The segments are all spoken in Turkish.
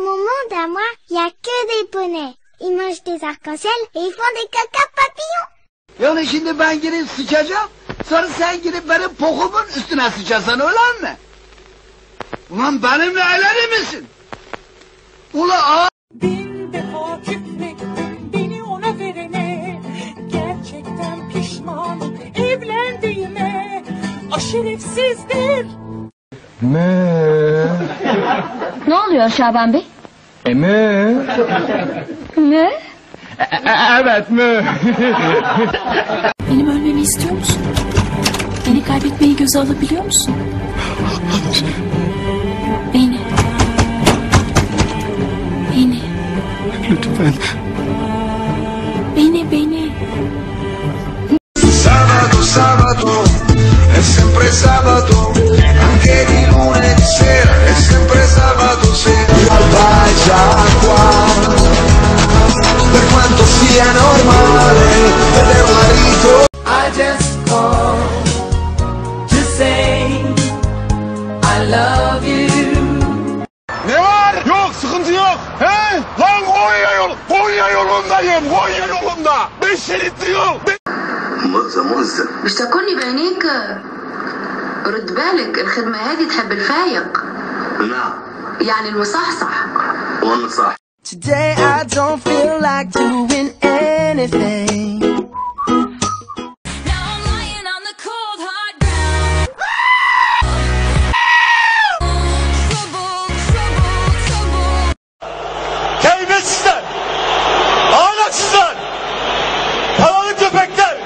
Dans mon monde à moi, il y a que des poneys. Ils mangent des arcs-en-ciel et ils font des caca papillons. Yani şimdi ben girip sıçacağım. Sonra sen girip benim pokumun üstüne sıçasan öyle mi? Ulan benimle eğlenir misin? Ula a Bin defa küfrettim beni ona verene Gerçekten pişmanım evlendiğime Aşiretsizdir Ne oluyor Şaban Bey? E, mü? Ne? E, evet mü? Benim ölmemi istiyor musun? Beni kaybetmeyi göze alabiliyor musun? Sia normale, un marito. I just called to say I love you. Ne var? Yok sıkıntı yok. He? Lan Konya yol. Konya yolundayım. Konya yolunda. Beş şeritli yol. مؤذن مش تاكلني بعينيك رد بالك الخدمة هذه تحب الفايق نعم يعني المصحصح وأنا صح Today I don't feel like doing anything Now I'm lying on the cold hard ground. Trouble, trouble, trouble. Terbiyesizler. Ahlaksızlar. Paralı köpekler.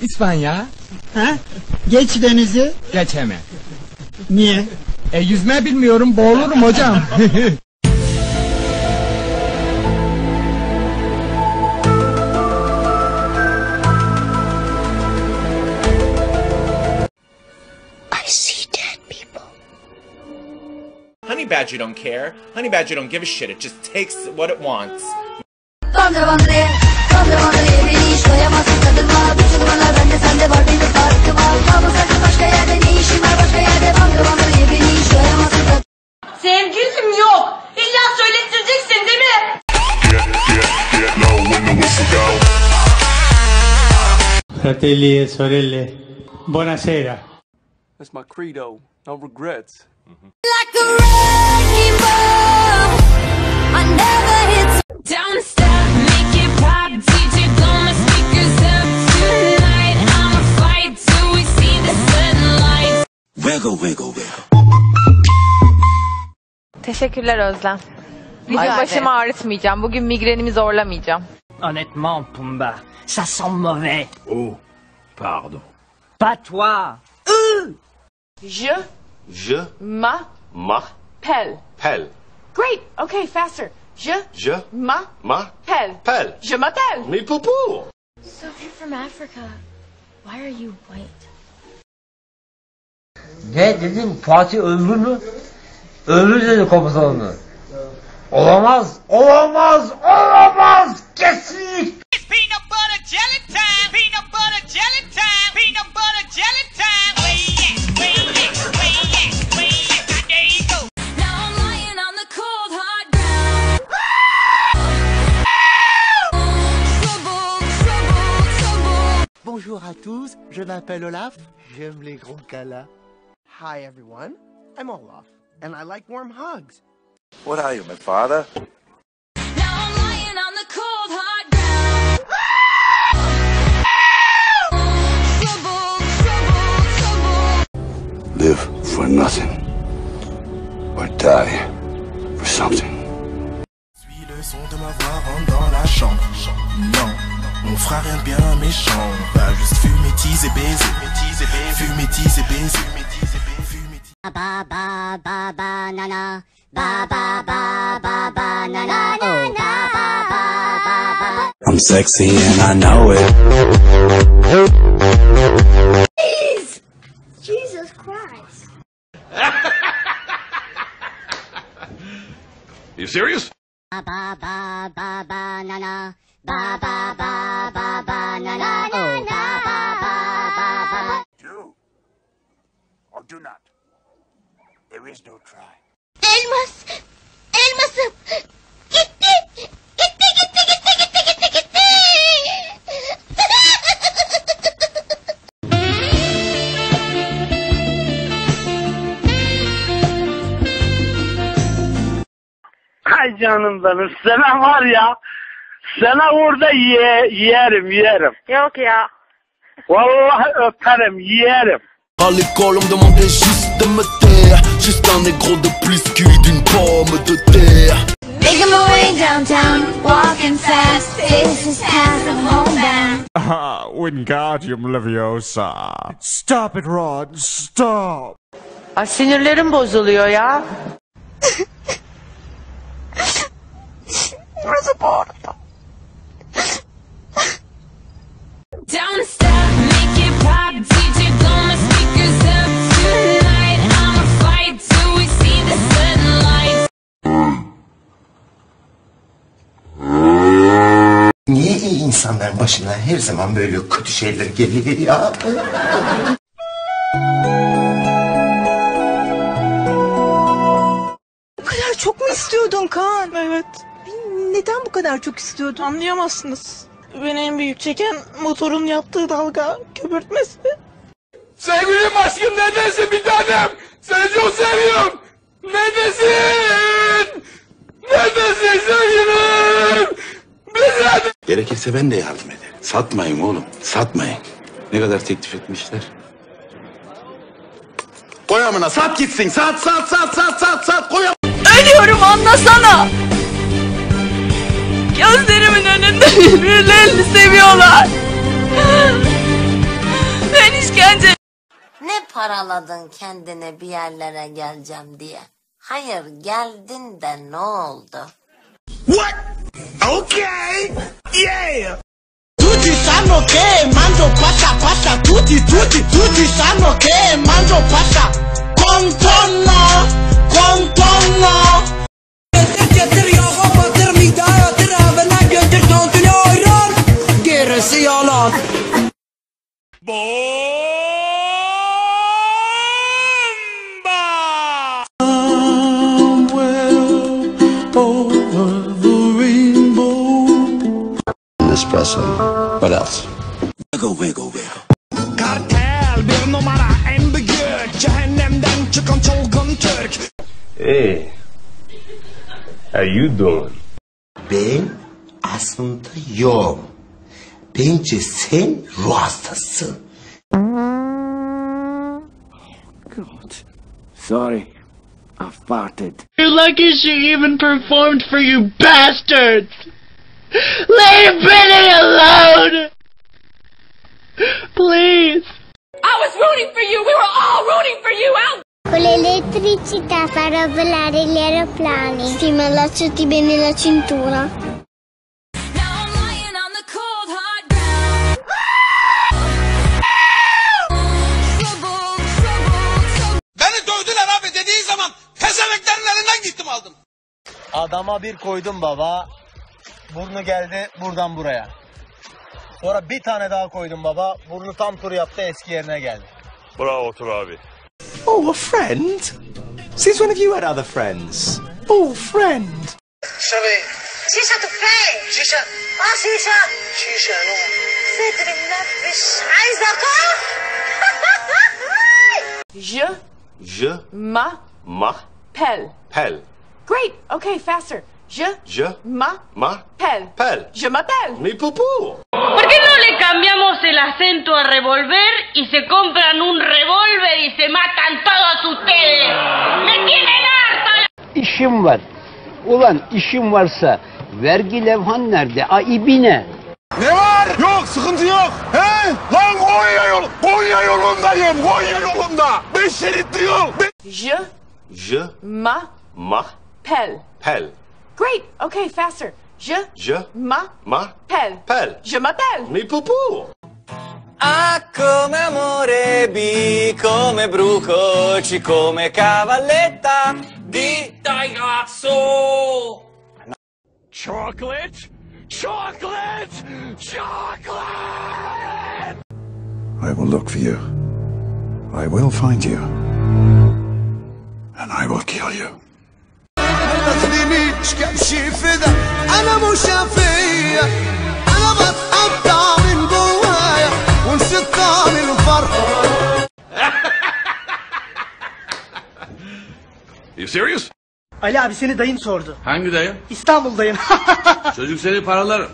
İspanya. Ha? Geç denizi. Geçeme. Niye? E yüzme bilmiyorum boğulurum hocam. Badger don't care. Honey Badger don't give a shit. It just takes what it wants. Get, get, get when the whistle. Fratelli e sorelle, buonasera. That's my credo. No regrets. Mm -hmm. Teşekkürler Özlem. Ay başımı ağrıtmayacağım. Bugün migrenimi zorlamayacağım. Honnêtement, Pumba, ça sent mauvais. Oh, pardon. Pas toi. Je Je m'appelle. m'appelle. Great. Okay, faster. Je Je m'appelle. m'appelle. Je m'appelle. Mais poupou! So if you're from Africa, why are you white? Ne dedim Fatih öldü mü? Öldü dedi komutanını. Olamaz, olamaz, olamaz, kesinlikle. M'appelle Olaf. J'aime les gros câlins. Hi everyone, I'm Olaf, and I like warm hugs. What are you, my father? Now I'm lying on the cold hard ground. Trouble, trouble, trouble. Live for nothing. Or die for something. Suis le son de ma voix rentre dans la chambre. Non, on fera rien de bien méchant. On va juste fumer, teaser, baiser. Fumer, teaser, baiser. Ba ba ba banana, ba ba ba ba banana, ba ba ba ba ba. I'm sexy and I know it. Please! Jesus Christ. You serious? Ba ba ba ba banana, ba ba ba ba banana, oh ba ba ba ba ba. Do or do not. There is no try. Elmas! Elmas! Benim. Sana var ya. Sana orada ye, yerim yerim. Yok ya. Vallahi öperim yerim. À l'école, on me demandait juste de me taire. Juste un négro de plus cuit d'une pomme de terre. Making my way downtown, walking fast, faces past the homebound. Ah, Wingardium Leviosa. Stop it, Ron. Stop. Ay sinirlerim bozuluyor ya. Burası bu arada. Don't stop, make it pop, DJ blow my speakers up tonight. I'ma fight till we see the sunlight. Niye iyi insanların başına her zaman böyle kötü şeyler geliyor ya? Bu kadar çok mu istiyordun Kaan? Evet. Neden bu kadar çok istiyordun? Anlayamazsınız. Beni en büyük çeken motorun yaptığı dalga köpürtmesi. Sevgilim aşkım neredesin bir tanem? Seni çok seviyorum. Neredesin? Neredesin sevgilim? Bize Gerekirse ben de yardım ederim. Satmayın oğlum, satmayın. Ne kadar teklif etmişler? Koy amına sat gitsin. Sat sat sat sat sat sat koy Ölüyorum anlasana. Gözlerimin önünde birbirlerini seviyorlar. Ben işkence... Ne paraladın kendine bir yerlere geleceğim diye? Hayır geldin de ne oldu? What? Okay. Yeah. Tutti sanno che mangio pasta pasta Tutti tutti tutti sanno che mangio pasta Con tonno Con tonno Getir getir Gerisi yalan Espresso. What else? Wiggle wiggle wiggle. Kartel bir numara en büyük cehennemden çıkan çılgın Türk. Hey. How you doing? Ben aslında yok. Bence sen ruh hastasın. God. Sorry. I farted. You're lucky she even performed for you bastards Leave Benny alone Please I was rooting for you. We were all rooting for you. Out. Con l'elettricità farò volare gli aeroplani. Sì, ma allacciati bene la cintura. Adama bir koydum baba. Burnu geldi buradan buraya. Sonra bir tane daha koydum baba. Burnu tam tur yaptı eski yerine geldi. Bravo Tur abi. Oh a friend? Since when have you had other friends? Oh friend. Sorry. Shisha to pay. Shisha. Ah Shisha. Shisha no. Fedrin nefis. Aizako. Je. Je. Ma. Ma. Pel. Pel. Great. Okay, faster. Je Je m'appelle. m'appelle. Je m'appelle. Mi pupú. ¿Por qué no le cambiamos el acento a revolver y se compran un revólver y se matan todos ustedes? ¡Me tienen harta! İşim var. Ulan işim varsa vergi levhan nerede? A ibine. Ne var? Yok sıkıntı yok. He? Lan Konya yolu. Konya yolundayım. Konya yolunda. Beş şeritli yol. Be- Je Je m'appelle. m'appelle. Great. Okay, faster. Je Je m'appelle. m'appelle. Je m'appelle. Mi pupú. A ah, come amore, B come bruco, C come cavalletta, D ragazzo. Chocolate. Chocolate. Chocolate. I will look for you. I will find you. And I will kill you. ما تخلينيش كبشي فدا انا مش فيا انا بتقطع من جوايا ونسيت طعم الفرح You serious? Ali abi seni dayın sordu. Hangi dayı? İstanbul'dayım. Çocuk seni paralar.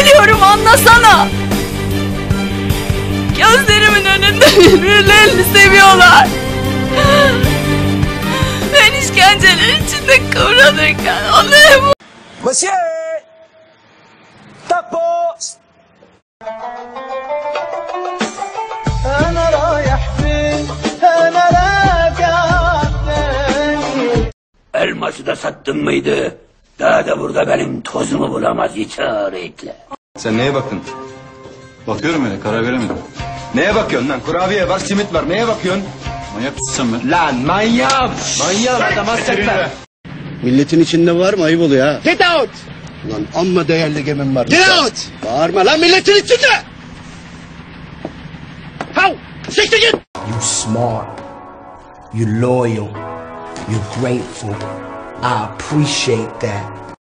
Ölüyorum anlasana. Gözlerimin önünde birbirlerini seviyorlar. Ben işkenceler içinde kıvranırken onları bu... Monsieur! Tapo! Elması da sattın mıydı? Daha da burada benim tozumu bulamaz hiç ağrı. Sen neye baktın? Bakıyorum öyle karar veremedim. Neye bakıyorsun lan? Kurabiye var, simit var. Neye bakıyorsun? Manyak mısın sen be? Lan manyak! Manyak adam hasretme. Milletin içinde var mı? Ayıp oluyor ha. Get out! Lan amma değerli gemim var. Get out! Bağırma lan milletin içinde! How? Siktir git! You smart. You loyal. You're grateful. I appreciate that.